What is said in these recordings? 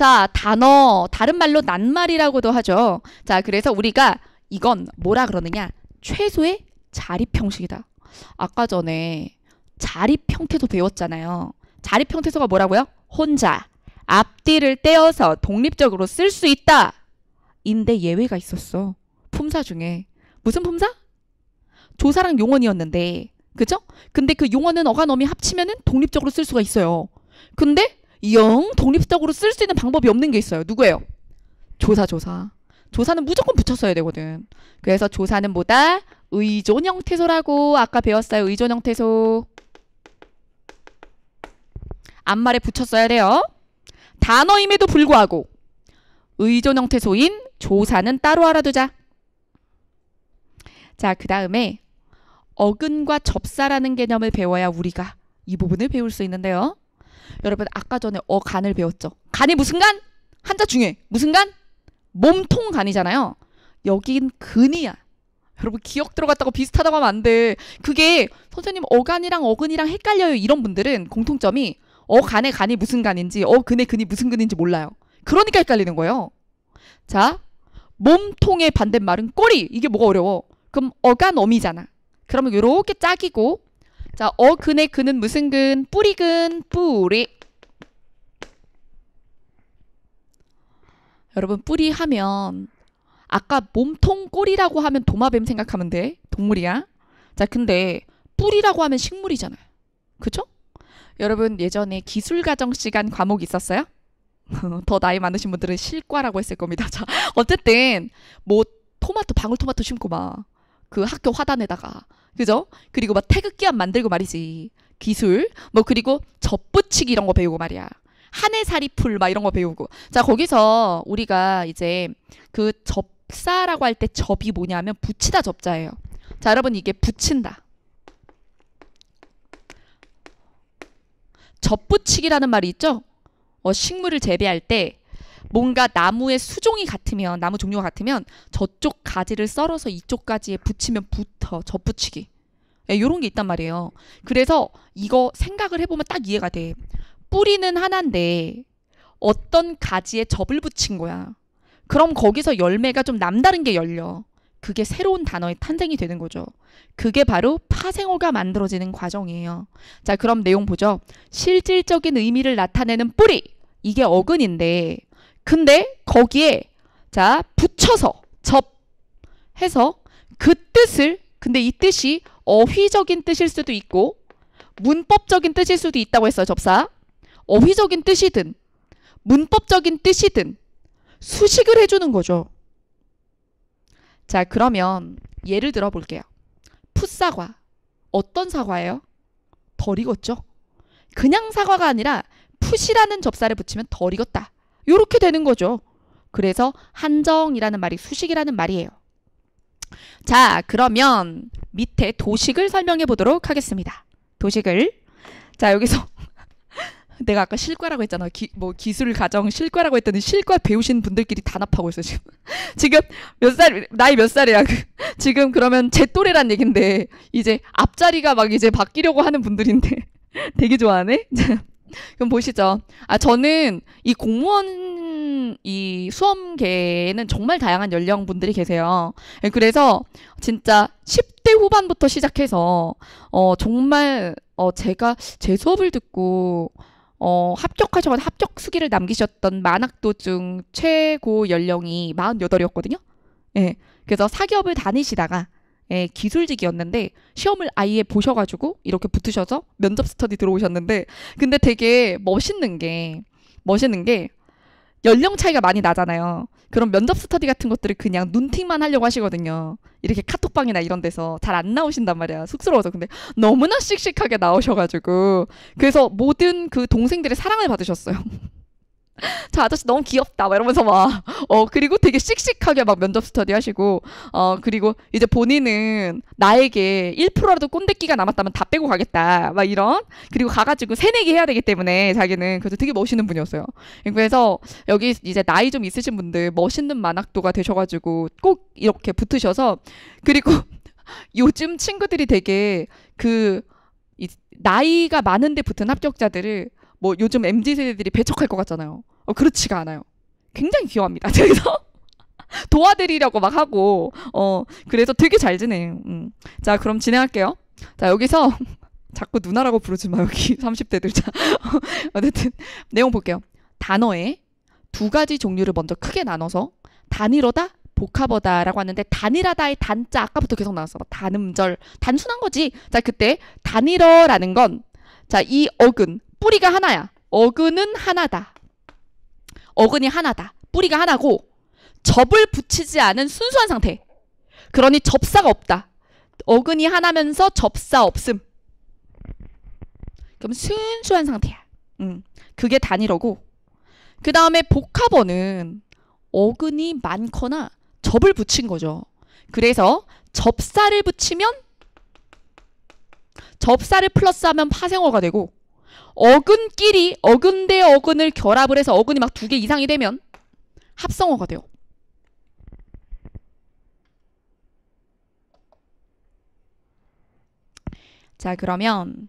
자, 단어, 다른 말로 낱말이라고도 하죠. 자, 그래서 우리가 이건 뭐라 그러느냐? 최소의 자립 형식이다. 아까 전에 자립 형태도 배웠잖아요. 자립 형태소가 뭐라고요? 혼자 앞뒤를 떼어서 독립적으로 쓸 수 있다. 인데 예외가 있었어. 품사 중에 무슨 품사? 조사랑 용언이었는데 그죠? 근데 그 용언은 어간어미 합치면은 독립적으로 쓸 수가 있어요. 근데 영 독립적으로 쓸 수 있는 방법이 없는 게 있어요. 누구예요? 조사 조사. 조사는 무조건 붙였어야 되거든. 그래서 조사는 뭐다? 의존 형태소라고 아까 배웠어요. 의존 형태소. 앞말에 붙였어야 돼요. 단어임에도 불구하고 의존 형태소인 조사는 따로 알아두자. 자, 그 다음에 어근과 접사라는 개념을 배워야 우리가 이 부분을 배울 수 있는데요. 여러분 아까 전에 어간을 배웠죠. 간이 무슨 간? 한자 중에 무슨 간? 몸통 간이잖아요. 여긴 근이야. 여러분 기억 들어갔다고 비슷하다고 하면 안 돼. 그게 선생님 어간이랑 어근이랑 헷갈려요. 이런 분들은 공통점이 어간의 간이 무슨 간인지 어근의 근이 무슨 근인지 몰라요. 그러니까 헷갈리는 거예요. 자, 몸통의 반대말은 꼬리. 이게 뭐가 어려워? 그럼 어간 어미잖아. 그러면 이렇게 짝이고 자, 어근의 근은 무슨 근? 뿌리근, 뿌리. 여러분 뿌리 하면 아까 몸통 꼬리라고 하면 도마뱀 생각하면 돼. 동물이야. 자, 근데 뿌리라고 하면 식물이잖아요. 그죠? 여러분 예전에 기술 가정 시간 과목 있었어요? 더 나이 많으신 분들은 실과라고 했을 겁니다. 자, 어쨌든 뭐 토마토 방울토마토 심고 막 그 학교 화단에다가 그죠? 그리고 막 태극기만 만들고 말이지. 기술 뭐 그리고 젖붙이기 이런 거 배우고 말이야. 한해살이풀 막 이런 거 배우고. 자, 거기서 우리가 이제 그 접사라고 할 때 접이 뭐냐면 붙이다 접자예요. 자, 여러분 이게 붙인다. 접붙이기라는 말이 있죠? 어, 식물을 재배할 때 뭔가 나무의 수종이 같으면 나무 종류가 같으면 저쪽 가지를 썰어서 이쪽 가지에 붙이면 붙어 접붙이기 이런 예, 게 있단 말이에요. 그래서 이거 생각을 해보면 딱 이해가 돼. 뿌리는 하나인데 어떤 가지에 접을 붙인 거야. 그럼 거기서 열매가 좀 남다른 게 열려. 그게 새로운 단어의 탄생이 되는 거죠. 그게 바로 파생어가 만들어지는 과정이에요. 자, 그럼 내용 보죠. 실질적인 의미를 나타내는 뿌리. 이게 어근인데, 근데 거기에, 자, 붙여서, 접, 해서 그 뜻을, 근데 이 뜻이 어휘적인 뜻일 수도 있고, 문법적인 뜻일 수도 있다고 했어요, 접사. 어휘적인 뜻이든, 문법적인 뜻이든, 수식을 해주는 거죠. 자, 그러면 예를 들어 볼게요. 풋사과. 어떤 사과예요? 덜 익었죠? 그냥 사과가 아니라 풋이라는 접사를 붙이면 덜 익었다. 요렇게 되는 거죠. 그래서 한정이라는 말이 수식이라는 말이에요. 자, 그러면 밑에 도식을 설명해 보도록 하겠습니다. 도식을. 자, 여기서 내가 아까 실과라고 했잖아. 기, 뭐 기술 가정 실과라고 했더니 실과 배우신 분들끼리 단합하고 있어 지금. 지금 몇 살 나이 몇 살이야? 그, 지금 그러면 제 또래란 얘긴데 이제 앞자리가 막 이제 바뀌려고 하는 분들인데 되게 좋아하네. 그럼 보시죠. 아 저는 이 공무원 이 수험계에는 정말 다양한 연령분들이 계세요. 예, 그래서 진짜 10대 후반부터 시작해서 어 정말 어 제가 제 수업을 듣고 어, 합격하셔가지고 합격 수기를 남기셨던 만학도 중 최고 연령이 48이었거든요. 예. 그래서 사기업을 다니시다가 예, 기술직이었는데 시험을 아예 보셔가지고 이렇게 붙으셔서 면접 스터디 들어오셨는데 근데 되게 멋있는 게 멋있는 게 연령 차이가 많이 나잖아요. 그럼 면접 스터디 같은 것들을 그냥 눈팅만 하려고 하시거든요. 이렇게 카톡방이나 이런 데서 잘 안 나오신단 말이야. 쑥스러워서. 근데 너무나 씩씩하게 나오셔가지고. 그래서 모든 그 동생들의 사랑을 받으셨어요. 저 아저씨 너무 귀엽다. 막 이러면서 막, 어, 그리고 되게 씩씩하게 막 면접 스터디 하시고, 어, 그리고 이제 본인은 나에게 1%라도 꼰대끼가 남았다면 다 빼고 가겠다. 막 이런. 그리고 가가지고 새내기 해야 되기 때문에 자기는 그래서 되게 멋있는 분이었어요. 그래서 여기 이제 나이 좀 있으신 분들 멋있는 만학도가 되셔가지고 꼭 이렇게 붙으셔서, 그리고 요즘 친구들이 되게 그, 나이가 많은데 붙은 합격자들을 뭐 요즘 MZ 세대들이 배척할 것 같잖아요. 어, 그렇지가 않아요. 굉장히 귀여합니다. 그래서 도와드리려고 막 하고 어 그래서 되게 잘 지내요. 음. 자 그럼 진행할게요. 자 여기서 자꾸 누나라고 부르지 마 여기 30대들 자 어쨌든 내용 볼게요. 단어에 두 가지 종류를 먼저 크게 나눠서 단일어다 복합어다라고 하는데 단일하다의 단자 아까부터 계속 나왔어. 단음절 단순한 거지. 자 그때 단일어라는 건 자 이 어근 뿌리가 하나야. 어근은 하나다. 어근이 하나다. 뿌리가 하나고 접을 붙이지 않은 순수한 상태. 그러니 접사가 없다. 어근이 하나면서 접사 없음. 그럼 순수한 상태야. 음, 그게 단일어고. 그 다음에 복합어는 어근이 많거나 접을 붙인 거죠. 그래서 접사를 붙이면 접사를 플러스하면 파생어가 되고 어근끼리 어근 대 어근을 결합을 해서 어근이 막 두 개 이상이 되면 합성어가 돼요. 자 그러면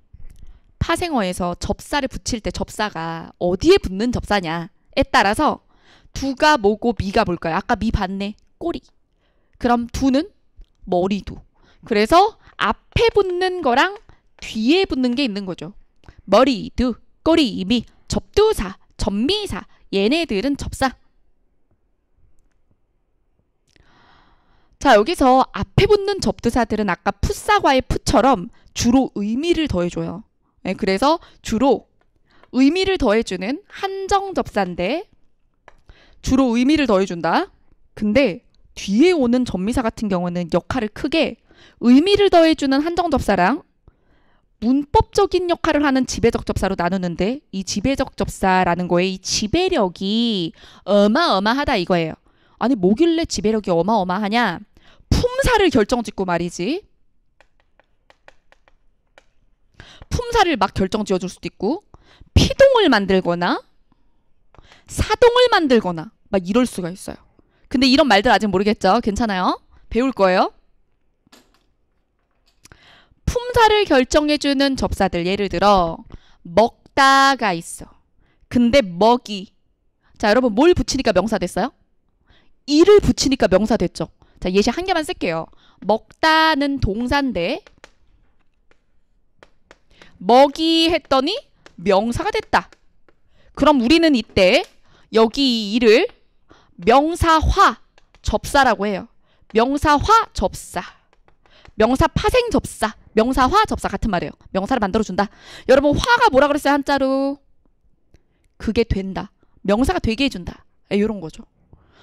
파생어에서 접사를 붙일 때 접사가 어디에 붙는 접사냐에 따라서 두가 뭐고 미가 뭘까요? 아까 미 봤네. 꼬리. 그럼 두는 머리두. 그래서 앞에 붙는 거랑 뒤에 붙는 게 있는 거죠. 머리두, 꼬리, 미, 접두사, 접미사. 얘네들은 접사. 자, 여기서 앞에 붙는 접두사들은 아까 풋사과의 풋처럼 주로 의미를 더해줘요. 네, 그래서 주로 의미를 더해주는 한정접사인데 주로 의미를 더해준다. 근데 뒤에 오는 전미사 같은 경우는 역할을 크게 의미를 더해주는 한정접사랑 문법적인 역할을 하는 지배적 접사로 나누는데 이 지배적 접사라는 거에 이 지배력이 어마어마하다 이거예요. 아니 뭐길래 지배력이 어마어마하냐? 품사를 결정짓고 말이지. 품사를 막 결정지어 줄 수도 있고 피동을 만들거나 사동을 만들거나 막 이럴 수가 있어요. 근데 이런 말들 아직 모르겠죠? 괜찮아요? 배울 거예요. 품사를 결정해주는 접사들 예를 들어 먹다가 있어. 근데 먹이 자 여러분 뭘 붙이니까 명사 됐어요? 이를 붙이니까 명사 됐죠. 자 예시 한 개만 쓸게요. 먹다는 동사인데 먹이 했더니 명사가 됐다. 그럼 우리는 이때 여기 이를 명사화 접사라고 해요. 명사화 접사. 명사 파생 접사. 명사화 접사 같은 말이에요. 명사를 만들어 준다. 여러분 화가 뭐라 그랬어요 한자로? 그게 된다. 명사가 되게 해준다. 이런 거죠.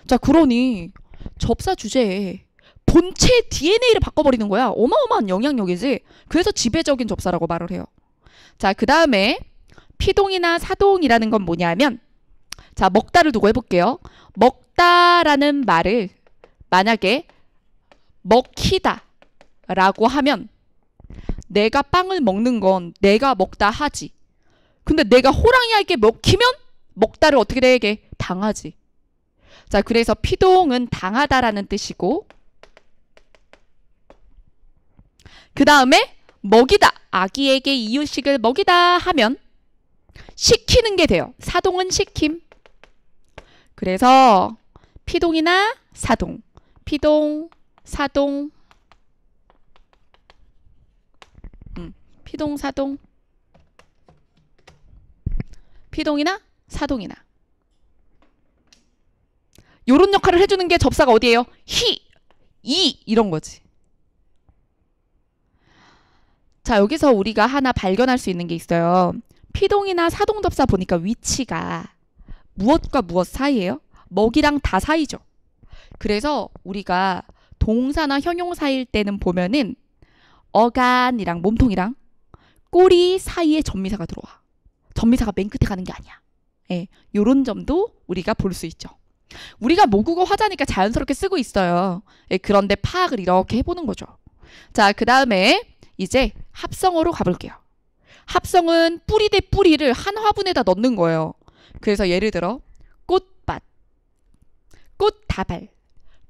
자 그러니 접사 주제에 본체 DNA를 바꿔버리는 거야. 어마어마한 영향력이지. 그래서 지배적인 접사라고 말을 해요. 자, 그 다음에 피동이나 사동이라는 건 뭐냐면 자, 먹다를 두고 해볼게요. 먹다라는 말을 만약에 먹히다 라고 하면 내가 빵을 먹는 건 내가 먹다 하지. 근데 내가 호랑이에게 먹히면 먹다를 어떻게 되게 당하지. 자, 그래서 피동은 당하다라는 뜻이고 그 다음에 먹이다. 아기에게 이유식을 먹이다 하면 시키는 게 돼요. 사동은 시킴. 그래서 피동이나 사동, 피동, 사동, 음, 피동, 사동, 피동이나 사동이나 요런 역할을 해주는 게 접사가 어디예요? 히, 이 이런 거지. 자, 여기서 우리가 하나 발견할 수 있는 게 있어요. 피동이나 사동 접사 보니까 위치가 무엇과 무엇 사이예요? 먹이랑 다 사이죠. 그래서 우리가 동사나 형용사일 때는 보면은 어간이랑 몸통이랑 꼬리 사이에 전미사가 들어와. 전미사가 맨 끝에 가는 게 아니야. 예, 요런 점도 우리가 볼 수 있죠. 우리가 모국어 화자니까 자연스럽게 쓰고 있어요. 예, 그런데 파악을 이렇게 해보는 거죠. 자, 그 다음에 이제 합성어로 가볼게요. 합성은 뿌리 대 뿌리를 한 화분에다 넣는 거예요. 그래서 예를 들어 꽃밭, 꽃다발,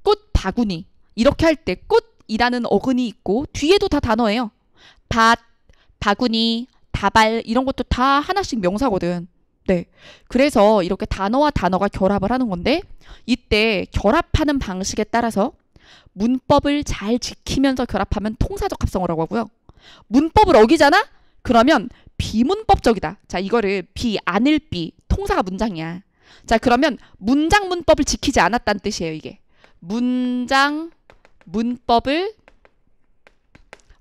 꽃바구니 이렇게 할 때 꽃이라는 어근이 있고 뒤에도 다 단어예요. 밭, 바구니, 다발 이런 것도 다 하나씩 명사거든. 네. 그래서 이렇게 단어와 단어가 결합을 하는 건데 이때 결합하는 방식에 따라서 문법을 잘 지키면서 결합하면 통사적 합성어라고 하고요. 문법을 어기잖아? 그러면 비문법적이다. 자, 이거를 비, 안을 비, 통사가 문장이야. 자, 그러면 문장 문법을 지키지 않았다는 뜻이에요, 이게. 문장 문법을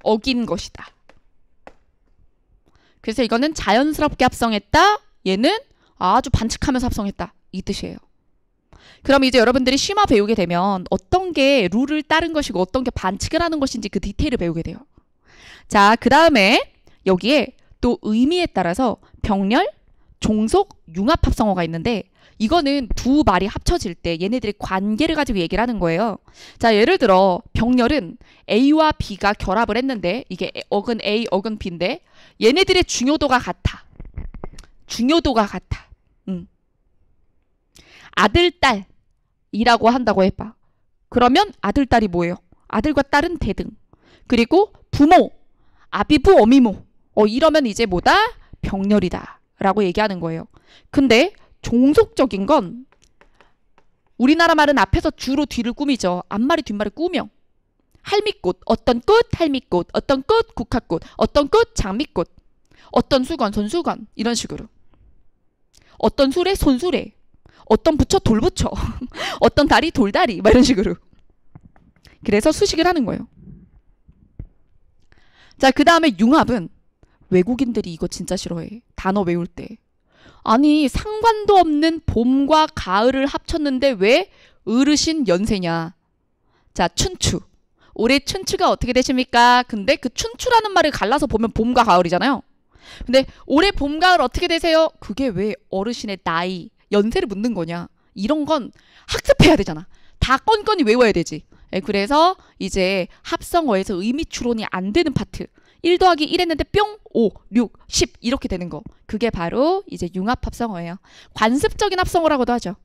어긴 것이다. 그래서 이거는 자연스럽게 합성했다. 얘는 아주 반칙하면서 합성했다. 이 뜻이에요. 그럼 이제 여러분들이 쉬마 배우게 되면 어떤 게 룰을 따른 것이고 어떤 게 반칙을 하는 것인지 그 디테일을 배우게 돼요. 자, 그 다음에 여기에 또 의미에 따라서 병렬, 종속, 융합 합성어가 있는데 이거는 두 말이 합쳐질 때 얘네들의 관계를 가지고 얘기를 하는 거예요. 자, 예를 들어 병렬은 A와 B가 결합을 했는데 이게 어근 A, 어근 B인데 얘네들의 중요도가 같아. 중요도가 같아. 음. 아들, 딸이라고 한다고 해봐. 그러면 아들, 딸이 뭐예요? 아들과 딸은 대등. 그리고 부모, 아비부, 어미모. 어, 이러면 이제 뭐다? 병렬이다. 라고 얘기하는 거예요. 근데 종속적인 건 우리나라 말은 앞에서 주로 뒤를 꾸미죠. 앞말이 뒷말을 꾸며. 할미꽃, 어떤 꽃, 할미꽃, 어떤 꽃, 국화꽃, 어떤 꽃, 장미꽃, 어떤 수건, 손수건, 이런 식으로. 어떤 수레, 손수레, 어떤 부처, 돌부처, 어떤 다리, 돌다리, 막 이런 식으로. 그래서 수식을 하는 거예요. 자, 그 다음에 융합은 외국인들이 이거 진짜 싫어해. 단어 외울 때. 아니 상관도 없는 봄과 가을을 합쳤는데 왜 어르신 연세냐. 자 춘추. 올해 춘추가 어떻게 되십니까? 근데 그 춘추라는 말을 갈라서 보면 봄과 가을이잖아요. 근데 올해 봄, 가을 어떻게 되세요? 그게 왜 어르신의 나이, 연세를 묻는 거냐. 이런 건 학습해야 되잖아. 다 건건이 외워야 되지. 예, 그래서 이제 합성어에서 의미 추론이 안 되는 파트. 1 더하기 1 했는데 뿅 5, 6, 10 이렇게 되는 거. 그게 바로 이제 융합 합성어예요. 관습적인 합성어라고도 하죠.